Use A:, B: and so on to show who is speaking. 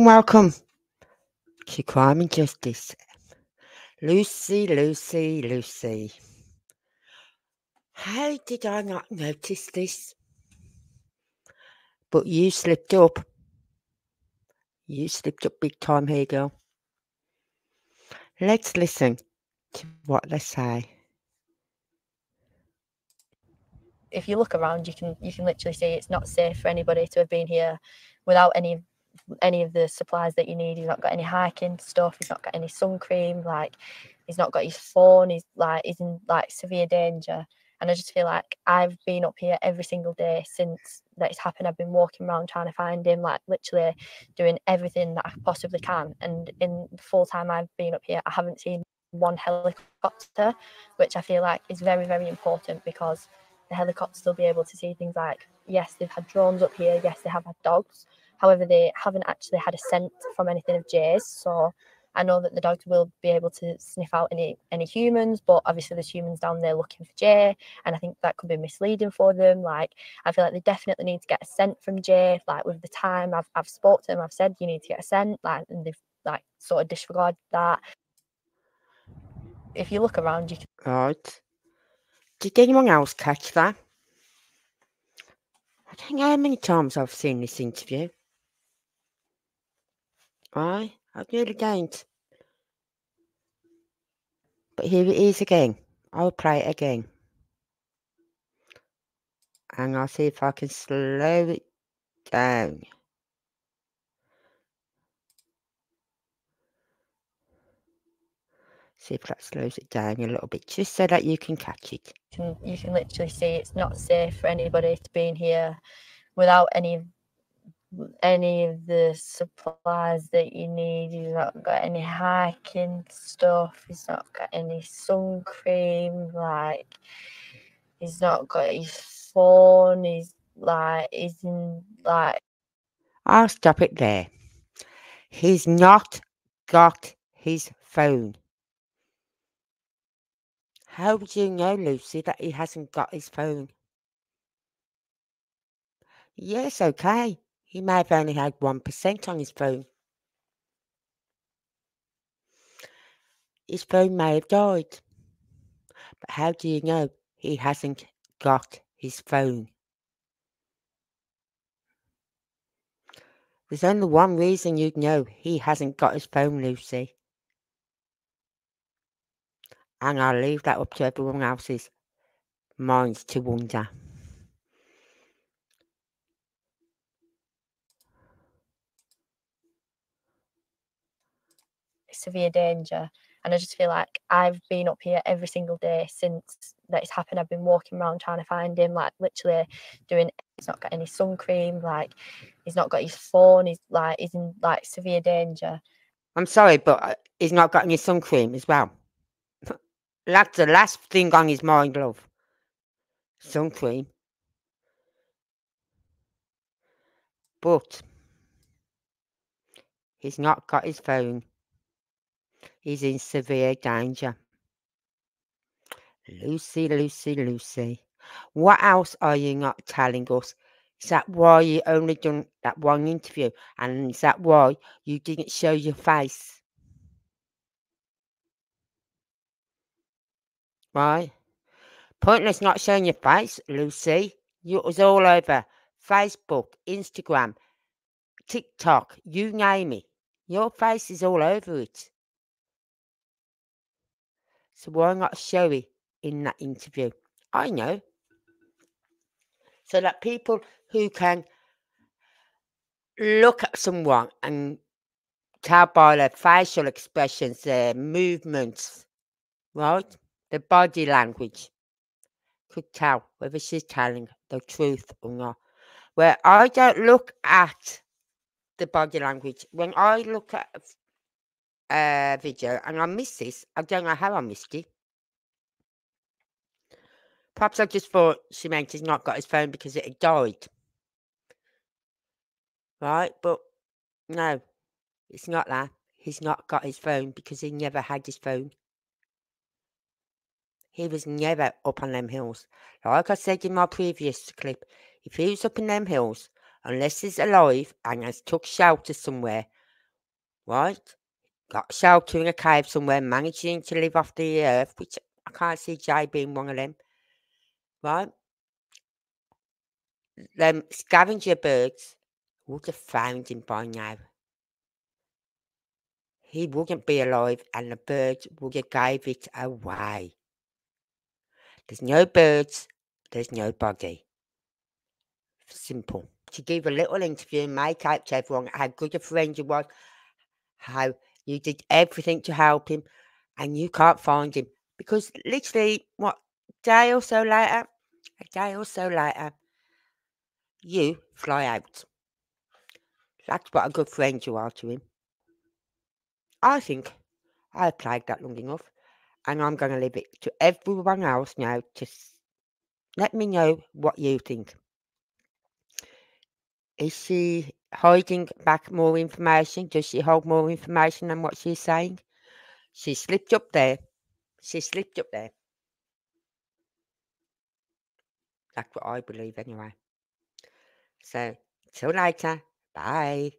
A: and welcome to Crime and Justice. Lucy, Lucy, Lucy. How did I not notice this? But you slipped up. You slipped up big time here, girl. Let's listen to what they say.
B: if you look around, you can you can literally see it's not safe for anybody to have been here without any any of the supplies that you need. He's not got any hiking stuff. He's not got any sun cream. Like he's not got his phone. He's like he's in like severe danger. And I just feel like I've been up here every single day since that it's happened. I've been walking around trying to find him, like literally doing everything that I possibly can. And in the full time I've been up here, I haven't seen one helicopter, which I feel like is very, very important because the helicopters will be able to see things like yes, they've had drones up here, yes, they have had dogs. However, they haven't actually had a scent from anything of Jay's. So I know that the dogs will be able to sniff out any any humans, but obviously there's humans down there looking for Jay, and I think that could be misleading for them. Like I feel like they definitely need to get a scent from Jay. Like with the time I've I've spoke to them, I've said you need to get a scent, like and they've like sort of disregarded that. If you look around, you can
A: Right. Did anyone else catch that? I don't know how many times I've seen this interview. Right? I really don't. But here it is again. I'll play it again. And I'll see if I can slow it down. See if that slows it down a little bit, just so that you can catch it.
B: can you can literally see it's not safe for anybody to be in here without any any of the supplies that you need. He's not got any hiking stuff. He's not got any sun cream. Like he's not got his phone. He's like he's in like
A: I'll stop it there. He's not got his phone. How would you know, Lucy, that he hasn't got his phone? Yes, okay. He may have only had 1% on his phone. His phone may have died. But how do you know he hasn't got his phone? There's only one reason you'd know he hasn't got his phone, Lucy. And I'll leave that up to everyone else's minds to wonder.
B: Severe danger. And I just feel like I've been up here every single day since that it's happened. I've been walking around trying to find him, like literally doing. He's not got any sun cream. Like he's not got his phone. He's like he's in like severe danger.
A: I'm sorry, but uh, he's not got any sun cream as well. That's the last thing on his mind, love. Sun cream. But he's not got his phone. He's in severe danger. Lucy, Lucy, Lucy. What else are you not telling us? Is that why you only done that one interview? And is that why you didn't show your face? Right? Pointless not showing your face, Lucy. You was all over Facebook, Instagram, TikTok, you name it. Your face is all over it. So why not show it in that interview? I know. So that people who can look at someone and tell by their facial expressions, their movements, right? The body language could tell whether she's telling the truth or not. Where I don't look at the body language. When I look at a video and I miss this, I don't know how I missed it. Perhaps I just thought she meant he's not got his phone because it had died. Right? But no, it's not that. He's not got his phone because he never had his phone. He was never up on them hills. Like I said in my previous clip, if he was up in them hills, unless he's alive and has took shelter somewhere, right? Got shelter in a cave somewhere, managing to live off the earth, which I can't see Jay being one of them, right? Them scavenger birds would have found him by now. He wouldn't be alive and the birds would have gave it away. There's no birds, there's no body. Simple. To give a little interview make out to everyone how good a friend you was, how you did everything to help him, and you can't find him. Because literally, what, day or so later, a day or so later, you fly out. That's what a good friend you are to him. I think I've played that long enough, and I'm going to leave it to everyone else now to let me know what you think. Is she hiding back more information? Does she hold more information than what she's saying? She slipped up there. She slipped up there. That's what I believe anyway. So, till later. Bye.